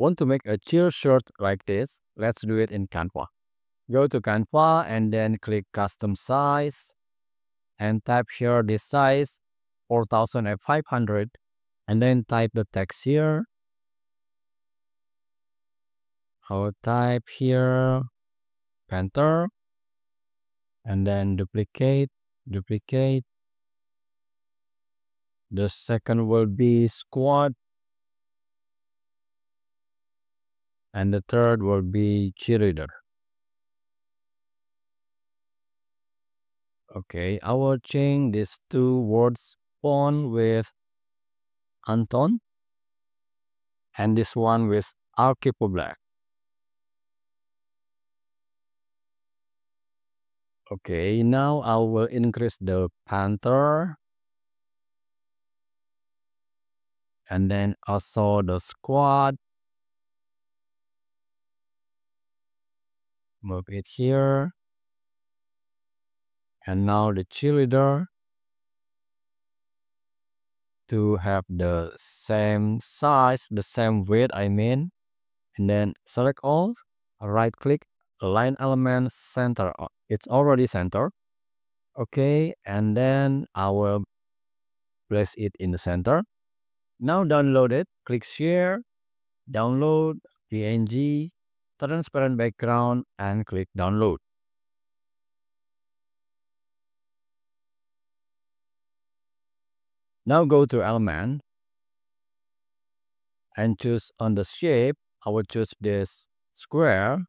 want to make a chill shirt like this, let's do it in Canva. Go to Canva and then click custom size and type here this size 4500 and then type the text here. I'll type here panther and then duplicate, duplicate. The second will be squad and the third will be cheerleader. Okay, I will change these two words font with Anton and this one with Archivo Black. Okay, now I will increase the Panther and then also the squad move it here. And now the cheerleader to have the same size the same width I mean. And then select all right click align element center uh, it's already center. Okay and then I will place it in the center. Now download it click share download png transparent background and click download. Now go to element and choose on the shape, I will choose this square.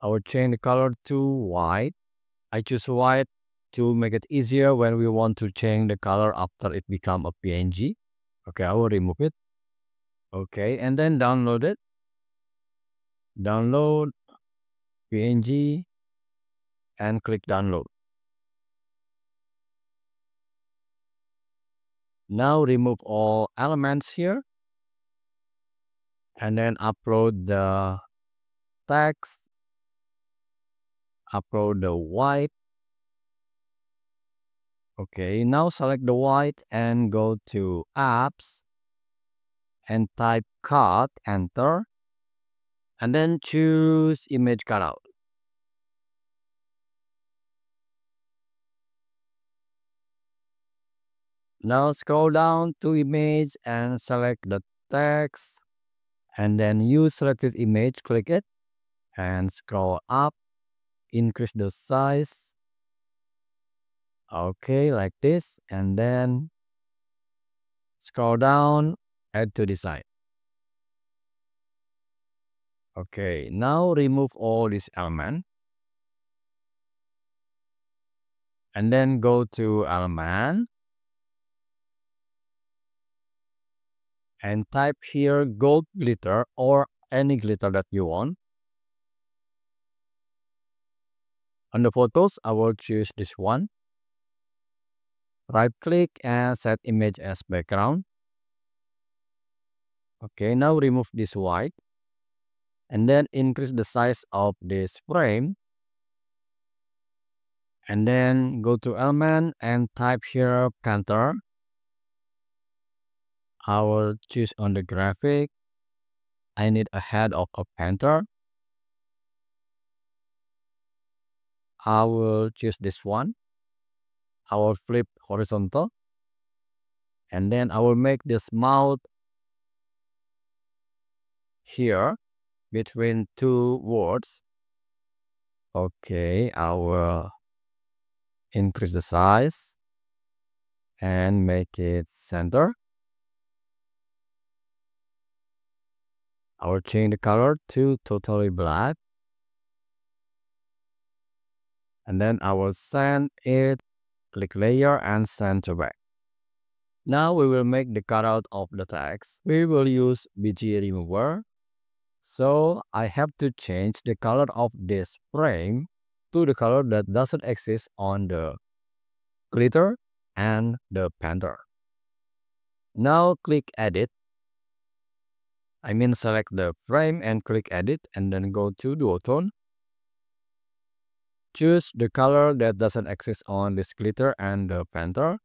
I will change the color to white. I choose white to make it easier when we want to change the color after it become a PNG. Okay, I will remove it. Okay, and then download it download png and click download. Now remove all elements here and then upload the text upload the white. Okay now select the white and go to apps and type cut enter and then choose image cutout. Now scroll down to image and select the text and then use selected image, click it and scroll up, increase the size. Okay, like this and then scroll down, add to design. Okay, now remove all these elements. And then go to element. And type here gold glitter or any glitter that you want. On the photos, I will choose this one. Right click and set image as background. Okay, now remove this white and then increase the size of this frame. And then go to element and type here counter I will choose on the graphic. I need a head of a panther I will choose this one. I will flip horizontal. And then I will make this mouth here between two words. Okay, I will increase the size and make it center. I will change the color to totally black. And then I will send it, click layer and send to back. Now we will make the cutout of the text. We will use BG remover so I have to change the color of this frame to the color that doesn't exist on the glitter and the panther. Now click edit. I mean select the frame and click edit and then go to duotone. Choose the color that doesn't exist on this glitter and the panther.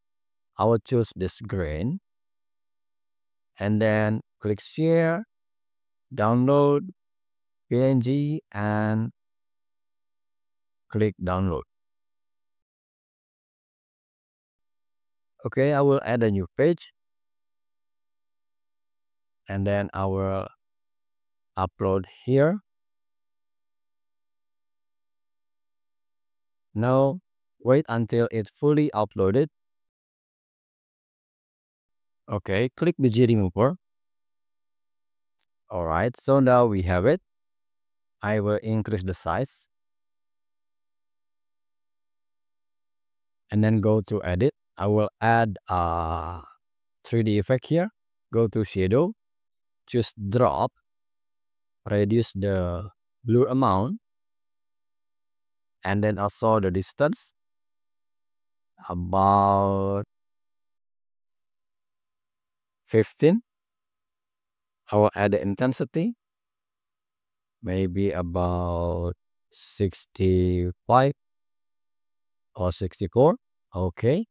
I will choose this green. And then click share download PNG and click download. Okay, I will add a new page and then I will upload here. Now wait until it fully uploaded. Okay, click the BG remover. Alright, so now we have it. I will increase the size. And then go to edit. I will add a 3D effect here. Go to shadow. Choose drop. Reduce the blur amount. And then also the distance. About 15 I will add the intensity? Maybe about 65 or 64 okay.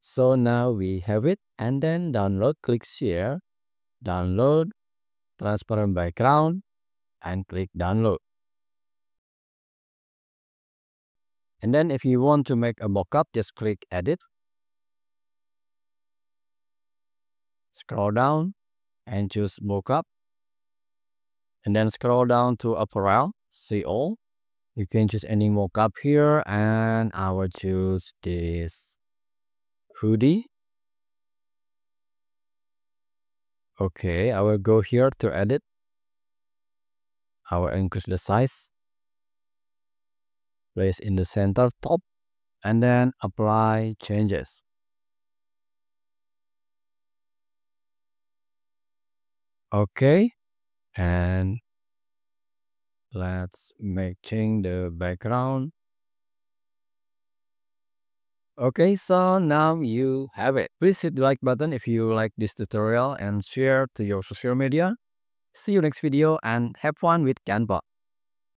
So now we have it and then download click share download transparent background and click download. And then if you want to make a mockup just click edit. Scroll down and choose mockup and then scroll down to apparel see all. You can choose any mockup here and I will choose this hoodie. Okay I will go here to edit. I will increase the size. Place in the center top and then apply changes okay and let's make change the background. Okay so now you have it. Please hit the like button if you like this tutorial and share to your social media. See you next video and have fun with canva